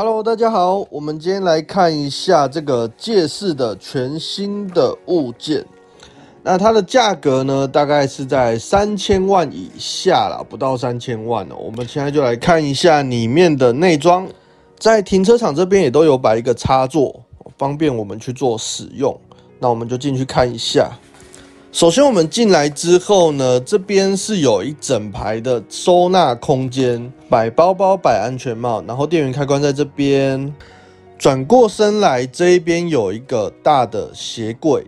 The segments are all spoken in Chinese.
Hello，大家好，我们今天来看一下这个借势的全新的物件。那它的价格呢，大概是在三千万以下啦，不到三千万哦。我们现在就来看一下里面的内装，在停车场这边也都有摆一个插座，方便我们去做使用。那我们就进去看一下。首先我们进来之后呢，这边是有一整排的收纳空间，摆包包、摆安全帽，然后电源开关在这边。转过身来，这一边有一个大的鞋柜。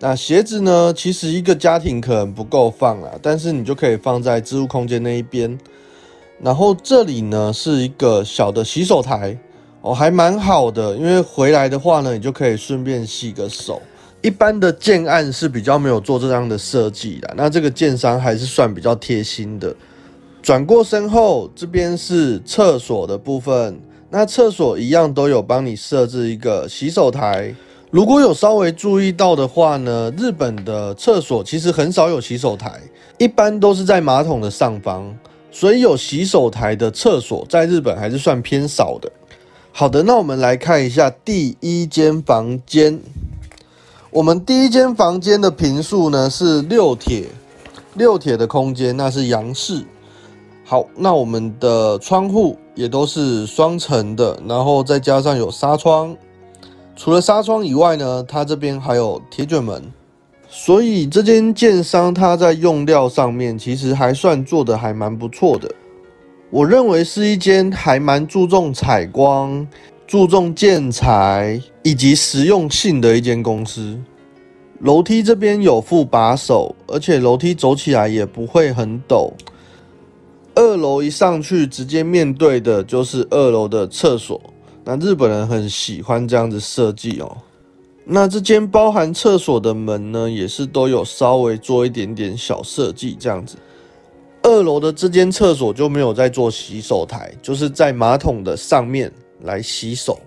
那鞋子呢？其实一个家庭可能不够放啦，但是你就可以放在置物空间那一边。然后这里呢是一个小的洗手台哦，还蛮好的，因为回来的话呢，你就可以顺便洗个手。一般的建案是比较没有做这样的设计的，那这个建商还是算比较贴心的。转过身后，这边是厕所的部分，那厕所一样都有帮你设置一个洗手台。如果有稍微注意到的话呢，日本的厕所其实很少有洗手台，一般都是在马桶的上方，所以有洗手台的厕所在日本还是算偏少的。好的，那我们来看一下第一间房间。我们第一间房间的平数呢是六铁，六铁的空间，那是洋式。好，那我们的窗户也都是双层的，然后再加上有纱窗。除了纱窗以外呢，它这边还有铁卷门，所以这间建商它在用料上面其实还算做的还蛮不错的。我认为是一间还蛮注重采光。注重建材以及实用性的一间公司。楼梯这边有副把手，而且楼梯走起来也不会很陡。二楼一上去，直接面对的就是二楼的厕所。那日本人很喜欢这样子设计哦。那这间包含厕所的门呢，也是都有稍微做一点点小设计这样子。二楼的这间厕所就没有在做洗手台，就是在马桶的上面。来洗手，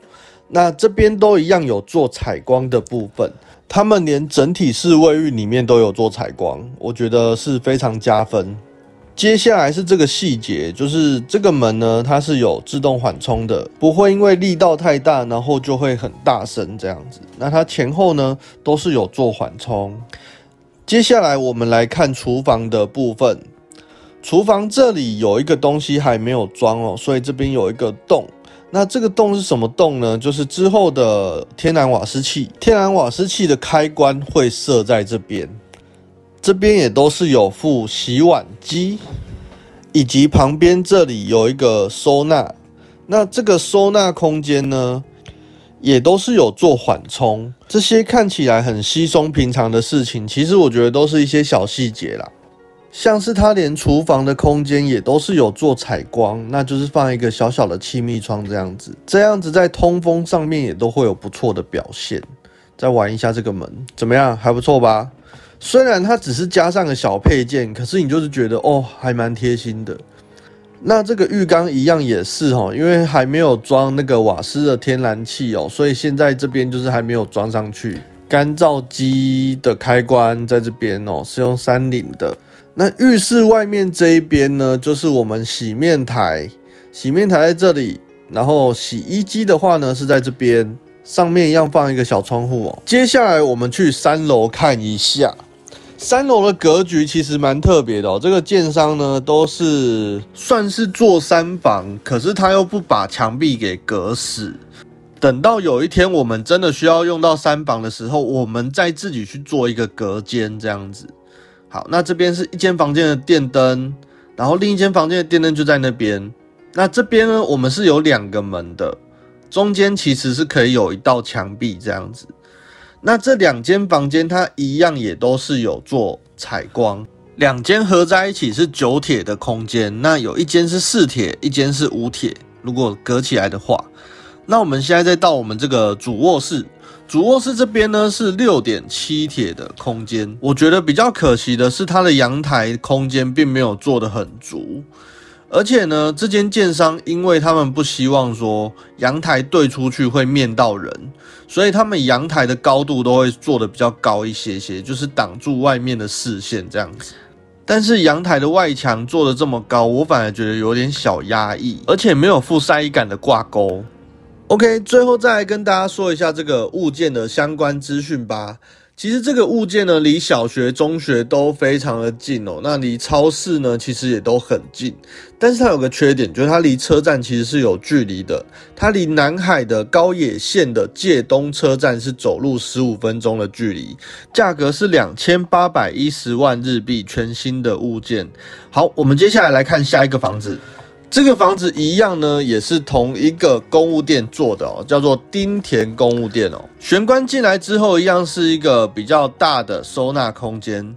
那这边都一样有做采光的部分，他们连整体式卫浴里面都有做采光，我觉得是非常加分。接下来是这个细节，就是这个门呢，它是有自动缓冲的，不会因为力道太大，然后就会很大声这样子。那它前后呢都是有做缓冲。接下来我们来看厨房的部分，厨房这里有一个东西还没有装哦，所以这边有一个洞。那这个洞是什么洞呢？就是之后的天然瓦斯器，天然瓦斯器的开关会设在这边，这边也都是有附洗碗机，以及旁边这里有一个收纳。那这个收纳空间呢，也都是有做缓冲。这些看起来很稀松平常的事情，其实我觉得都是一些小细节啦。像是它连厨房的空间也都是有做采光，那就是放一个小小的气密窗这样子，这样子在通风上面也都会有不错的表现。再玩一下这个门，怎么样？还不错吧？虽然它只是加上个小配件，可是你就是觉得哦，还蛮贴心的。那这个浴缸一样也是哦，因为还没有装那个瓦斯的天然气哦，所以现在这边就是还没有装上去。干燥机的开关在这边哦，是用三菱的。那浴室外面这一边呢，就是我们洗面台，洗面台在这里，然后洗衣机的话呢是在这边，上面一样放一个小窗户哦。接下来我们去三楼看一下，三楼的格局其实蛮特别的哦。这个建商呢都是算是做三房，可是他又不把墙壁给隔死，等到有一天我们真的需要用到三房的时候，我们再自己去做一个隔间这样子。好，那这边是一间房间的电灯，然后另一间房间的电灯就在那边。那这边呢，我们是有两个门的，中间其实是可以有一道墙壁这样子。那这两间房间它一样也都是有做采光，两间合在一起是九铁的空间。那有一间是四铁，一间是五铁。如果隔起来的话，那我们现在再到我们这个主卧室。主卧室这边呢是六点七铁的空间，我觉得比较可惜的是它的阳台空间并没有做得很足，而且呢，这间建商因为他们不希望说阳台对出去会面到人，所以他们阳台的高度都会做的比较高一些些，就是挡住外面的视线这样子。但是阳台的外墙做的这么高，我反而觉得有点小压抑，而且没有附晒衣杆的挂钩。OK，最后再来跟大家说一下这个物件的相关资讯吧。其实这个物件呢，离小学、中学都非常的近哦。那离超市呢，其实也都很近。但是它有个缺点，就是它离车站其实是有距离的。它离南海的高野县的界东车站是走路十五分钟的距离。价格是两千八百一十万日币，全新的物件。好，我们接下来来看下一个房子。这个房子一样呢，也是同一个公务店做的哦，叫做丁田公务店哦。玄关进来之后，一样是一个比较大的收纳空间。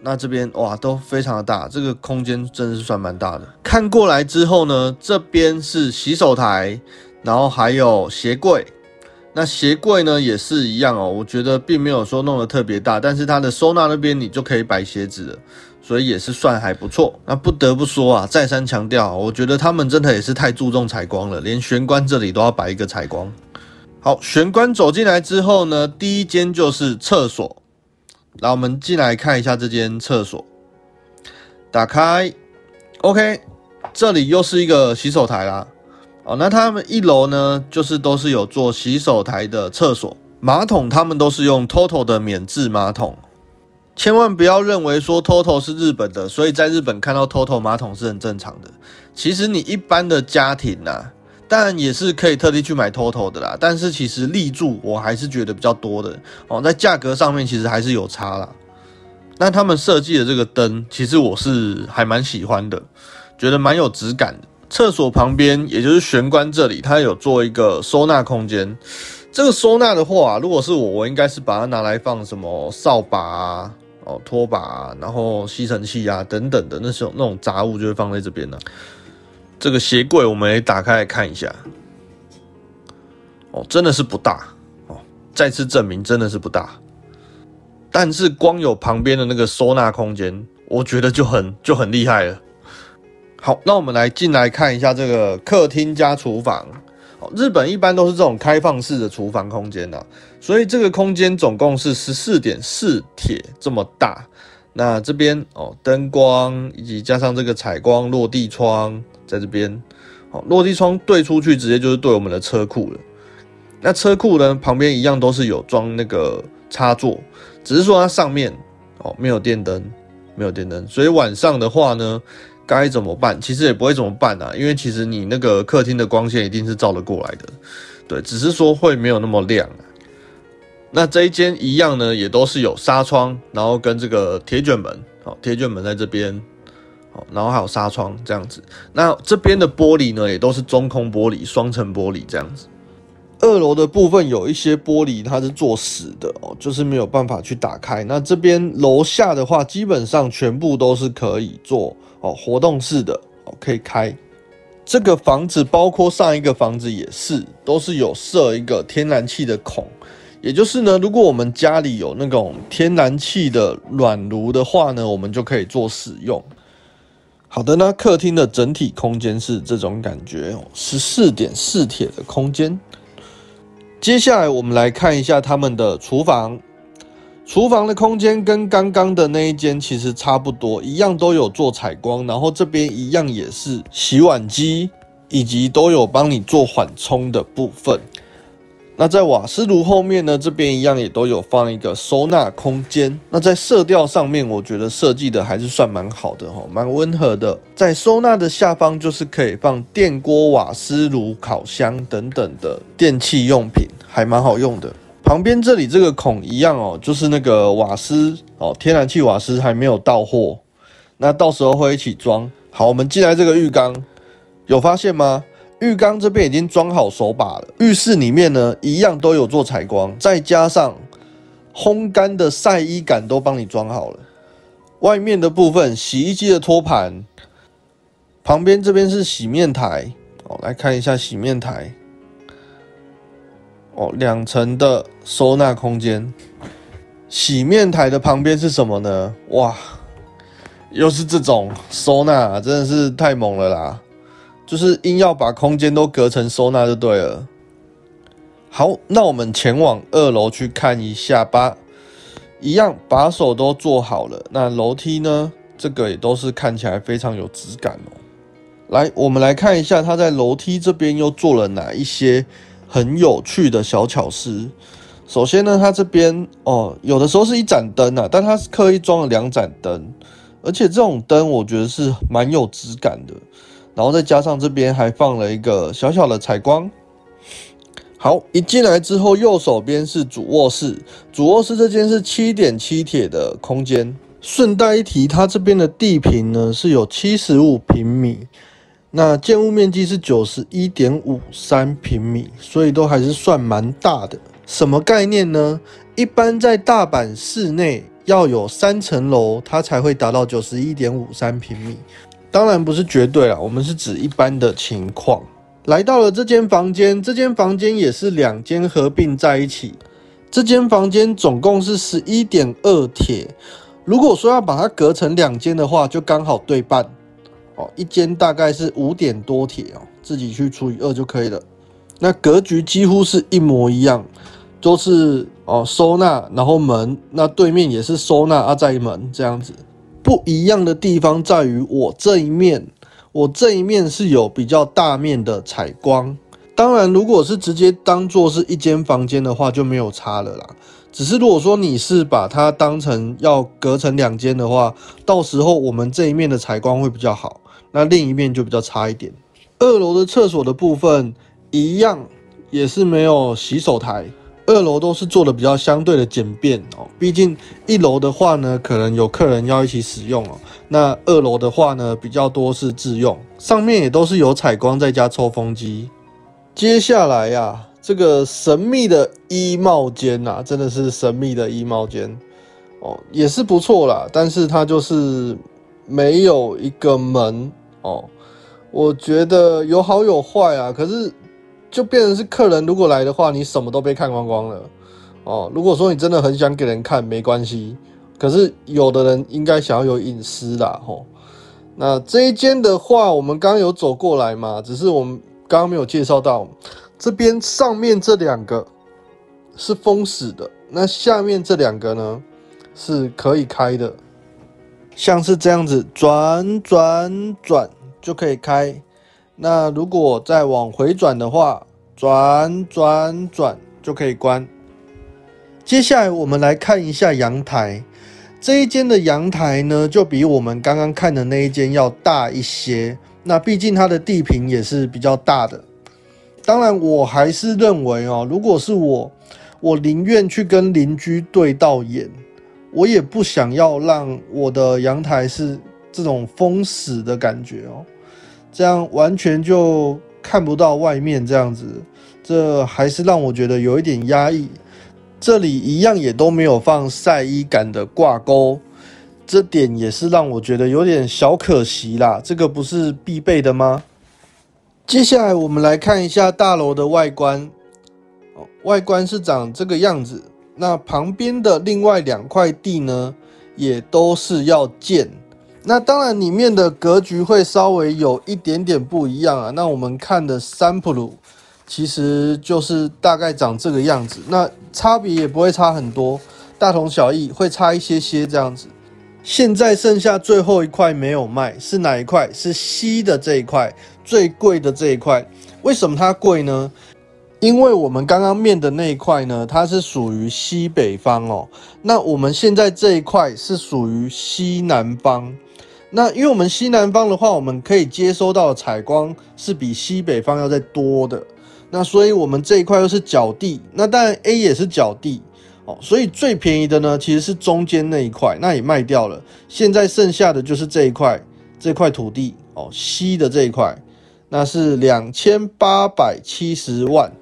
那这边哇，都非常的大，这个空间真的是算蛮大的。看过来之后呢，这边是洗手台，然后还有鞋柜。那鞋柜呢也是一样哦，我觉得并没有说弄得特别大，但是它的收纳那边你就可以摆鞋子了。所以也是算还不错。那不得不说啊，再三强调，我觉得他们真的也是太注重采光了，连玄关这里都要摆一个采光。好，玄关走进来之后呢，第一间就是厕所。来，我们进来看一下这间厕所。打开，OK，这里又是一个洗手台啦。哦，那他们一楼呢，就是都是有做洗手台的厕所，马桶他们都是用 TOTO 的免治马桶。千万不要认为说 TOTO 是日本的，所以在日本看到 TOTO 马桶是很正常的。其实你一般的家庭呐，当然也是可以特地去买 TOTO 的啦。但是其实立柱我还是觉得比较多的哦，在价格上面其实还是有差啦。那他们设计的这个灯，其实我是还蛮喜欢的，觉得蛮有质感的。厕所旁边，也就是玄关这里，它有做一个收纳空间。这个收纳的话，如果是我，我应该是把它拿来放什么扫把啊。哦，拖把，然后吸尘器啊，等等的那种那种杂物就会放在这边呢。这个鞋柜我们也打开来看一下。哦，真的是不大哦，再次证明真的是不大。但是光有旁边的那个收纳空间，我觉得就很就很厉害了。好，那我们来进来看一下这个客厅加厨房。日本一般都是这种开放式的厨房空间呐，所以这个空间总共是十四点四铁这么大。那这边哦，灯光以及加上这个采光落地窗在这边，哦，落地窗对出去直接就是对我们的车库了。那车库呢旁边一样都是有装那个插座，只是说它上面哦没有电灯，没有电灯，所以晚上的话呢。该怎么办？其实也不会怎么办啊，因为其实你那个客厅的光线一定是照得过来的，对，只是说会没有那么亮啊。那这一间一样呢，也都是有纱窗，然后跟这个铁卷门，好，铁卷门在这边，好，然后还有纱窗这样子。那这边的玻璃呢，也都是中空玻璃、双层玻璃这样子。二楼的部分有一些玻璃它是做死的哦，就是没有办法去打开。那这边楼下的话，基本上全部都是可以做。哦，活动式的哦，可以开。这个房子包括上一个房子也是，都是有设一个天然气的孔。也就是呢，如果我们家里有那种天然气的暖炉的话呢，我们就可以做使用。好的，那客厅的整体空间是这种感觉哦，十四点四铁的空间。接下来我们来看一下他们的厨房。厨房的空间跟刚刚的那一间其实差不多，一样都有做采光，然后这边一样也是洗碗机，以及都有帮你做缓冲的部分。那在瓦斯炉后面呢，这边一样也都有放一个收纳空间。那在色调上面，我觉得设计的还是算蛮好的哈，蛮温和的。在收纳的下方就是可以放电锅、瓦斯炉、烤箱等等的电器用品，还蛮好用的。旁边这里这个孔一样哦，就是那个瓦斯哦，天然气瓦斯还没有到货，那到时候会一起装。好，我们进来这个浴缸，有发现吗？浴缸这边已经装好手把了。浴室里面呢，一样都有做采光，再加上烘干的晒衣杆都帮你装好了。外面的部分，洗衣机的托盘，旁边这边是洗面台哦，来看一下洗面台。哦，两层的收纳空间，洗面台的旁边是什么呢？哇，又是这种收纳，真的是太猛了啦！就是硬要把空间都隔成收纳就对了。好，那我们前往二楼去看一下吧。一样，把手都做好了。那楼梯呢？这个也都是看起来非常有质感哦。来，我们来看一下，它在楼梯这边又做了哪一些。很有趣的小巧思。首先呢，它这边哦，有的时候是一盏灯啊，但它是刻意装了两盏灯，而且这种灯我觉得是蛮有质感的。然后再加上这边还放了一个小小的采光。好，一进来之后，右手边是主卧室，主卧室这间是七点七铁的空间。顺带一提，它这边的地坪呢是有七十五平米，那建物面积是九十一点五三平米，所以都还是算蛮大的。什么概念呢？一般在大阪市内要有三层楼，它才会达到九十一点五三平米。当然不是绝对啦，我们是指一般的情况。来到了这间房间，这间房间也是两间合并在一起。这间房间总共是十一点二铁，如果说要把它隔成两间的话，就刚好对半哦。一间大概是五点多铁哦，自己去除以二就可以了。那格局几乎是一模一样。都是哦收纳，然后门，那对面也是收纳啊，在门这样子，不一样的地方在于我这一面，我这一面是有比较大面的采光。当然，如果是直接当做是一间房间的话，就没有差了啦。只是如果说你是把它当成要隔成两间的话，到时候我们这一面的采光会比较好，那另一面就比较差一点。二楼的厕所的部分一样，也是没有洗手台。二楼都是做的比较相对的简便哦，毕竟一楼的话呢，可能有客人要一起使用哦。那二楼的话呢，比较多是自用，上面也都是有采光再加抽风机。接下来呀，这个神秘的衣帽间呐，真的是神秘的衣帽间哦，也是不错啦，但是它就是没有一个门哦，我觉得有好有坏啊，可是。就变成是客人如果来的话，你什么都被看光光了哦。如果说你真的很想给人看，没关系。可是有的人应该想要有隐私啦，吼。那这一间的话，我们刚刚有走过来嘛，只是我们刚刚没有介绍到。这边上面这两个是封死的，那下面这两个呢是可以开的，像是这样子转转转就可以开。那如果再往回转的话，转转转就可以关。接下来我们来看一下阳台，这一间的阳台呢，就比我们刚刚看的那一间要大一些。那毕竟它的地坪也是比较大的。当然，我还是认为哦，如果是我，我宁愿去跟邻居对到眼，我也不想要让我的阳台是这种封死的感觉哦。这样完全就看不到外面，这样子，这还是让我觉得有一点压抑。这里一样也都没有放晒衣杆的挂钩，这点也是让我觉得有点小可惜啦。这个不是必备的吗？接下来我们来看一下大楼的外观，外观是长这个样子。那旁边的另外两块地呢，也都是要建。那当然，里面的格局会稍微有一点点不一样啊。那我们看的三普鲁，其实就是大概长这个样子。那差别也不会差很多，大同小异，会差一些些这样子。现在剩下最后一块没有卖，是哪一块？是西的这一块，最贵的这一块。为什么它贵呢？因为我们刚刚面的那一块呢，它是属于西北方哦。那我们现在这一块是属于西南方。那因为我们西南方的话，我们可以接收到的采光是比西北方要再多的，那所以我们这一块又是角地，那当然 A 也是角地。哦，所以最便宜的呢其实是中间那一块，那也卖掉了，现在剩下的就是这一块这块土地。哦，西的这一块，那是两千八百七十万，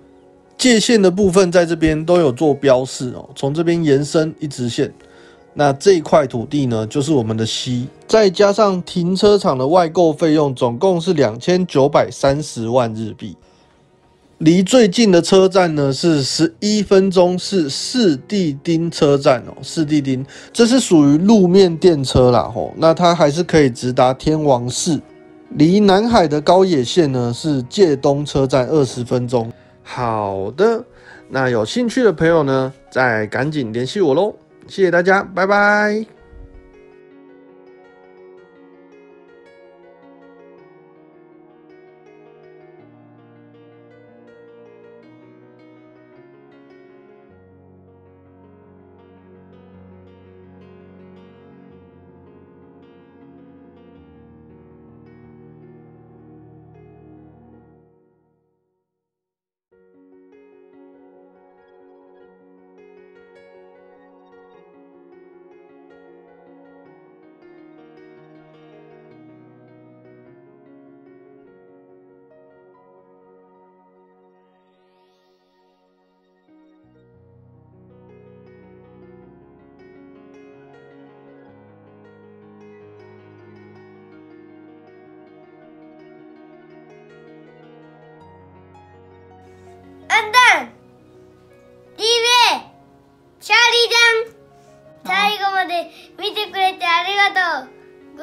界限的部分在这边都有做标示哦，从这边延伸一直线。那这一块土地呢，就是我们的西，再加上停车场的外购费用，总共是两千九百三十万日币。离最近的车站呢是十一分钟，是四地町车站哦，四地町，这是属于路面电车啦吼，那它还是可以直达天王寺。离南海的高野线呢是界东车站二十分钟。好的，那有兴趣的朋友呢，再赶紧联系我喽。谢谢大家，拜拜。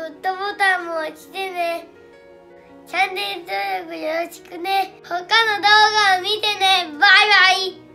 グッドボタンも押してね。チャンネル登録よろしくね。他の動画を見てね。バイバイ。